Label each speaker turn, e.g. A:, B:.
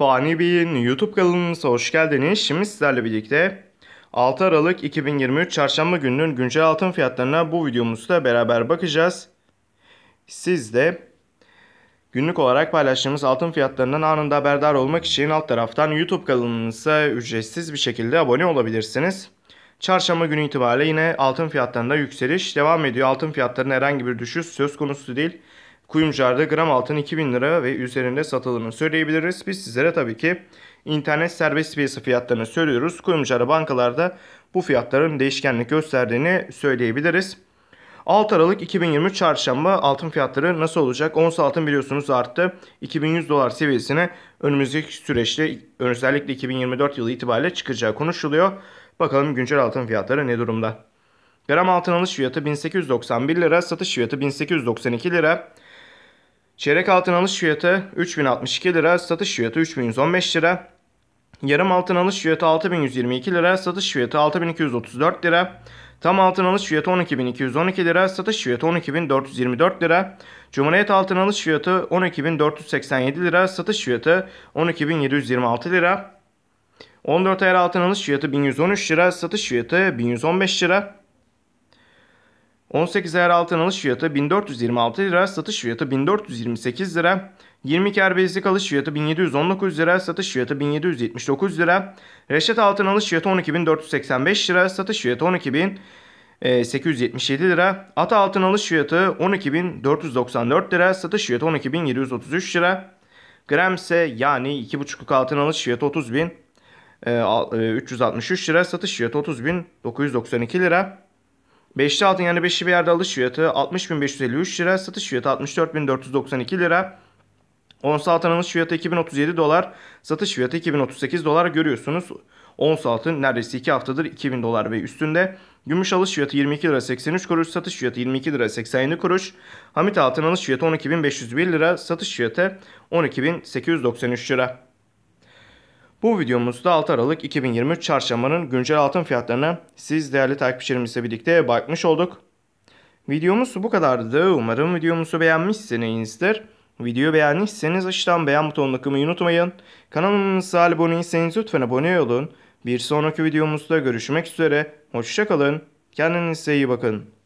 A: Fani Bey'in YouTube kanalımıza hoş geldiniz. Şimdi sizlerle birlikte 6 Aralık 2023 Çarşamba gününün güncel altın fiyatlarına bu videomuzda beraber bakacağız. Siz de günlük olarak paylaştığımız altın fiyatlarından anında haberdar olmak için alt taraftan YouTube kanalımıza ücretsiz bir şekilde abone olabilirsiniz. Çarşamba günü itibariyle yine altın fiyatlarında yükseliş devam ediyor. Altın fiyatlarının herhangi bir düşüş söz konusu değil. Kuyumcularda gram altın 2000 lira ve üzerinde satıldığını söyleyebiliriz. Biz sizlere tabii ki internet serbest piyasa fiyatlarını söylüyoruz. Kuyumcularda bankalarda bu fiyatların değişkenlik gösterdiğini söyleyebiliriz. 6 Aralık 2023 çarşamba altın fiyatları nasıl olacak? Ons altın biliyorsunuz arttı. 2100 dolar seviyesine önümüzdeki süreçte özellikle 2024 yılı itibariyle çıkacağı konuşuluyor. Bakalım güncel altın fiyatları ne durumda? Gram altın alış fiyatı 1891 lira, satış fiyatı 1892 lira. Çeyrek altın alış fiyatı 3062 lira, satış fiyatı 3115 lira. Yarım altın alış fiyatı 6122 lira, satış fiyatı 6234 lira. Tam altın alış fiyatı 12212 lira, satış fiyatı 12424 lira. Cumhuriyet altın alış fiyatı 12487 lira, satış fiyatı 12726 lira. 14 ayar altın alış fiyatı 1113 lira, satış fiyatı 1115 lira. 18 ayar altın alış fiyatı 1426 lira, satış fiyatı 1428 lira. 20 kar bezlik alış fiyatı 1719 lira, satış fiyatı 1779 lira. Reşat altın alış fiyatı 12485 lira, satış fiyatı 12877 lira. Ata altın alış fiyatı 12494 lira, satış fiyatı 12733 lira. Gram ise yani 2,5'luk altın alış fiyatı 30.363 lira, satış fiyatı 30.992 lira. Beşli altın yani beşli bir yerde alış fiyatı 60.553 lira, satış fiyatı 64.492 lira. Ons altın alış fiyatı 2037 dolar, satış fiyatı 2038 dolar görüyorsunuz. Ons altın neredeyse 2 haftadır 2000 dolar ve üstünde. Gümüş alış fiyatı 22 lira 83 kuruş, satış fiyatı 22 lira 87 kuruş. Hamit altın alış fiyatı 12.501 lira, satış fiyatı 12.893 lira. Bu videomuzda 6 Aralık 2023 çarşambanın güncel altın fiyatlarına siz değerli takipçilerimizle birlikte bakmış olduk. Videomuz bu kadardı. Umarım videomuzu beğenmişsinizdir. Videoyu beğendiyseniz aşağıdan beğen butonuna tıklamayı unutmayın. Kanalımıza abone değilseniz lütfen abone olun. Bir sonraki videomuzda görüşmek üzere. Hoşçakalın. Kendinize iyi bakın.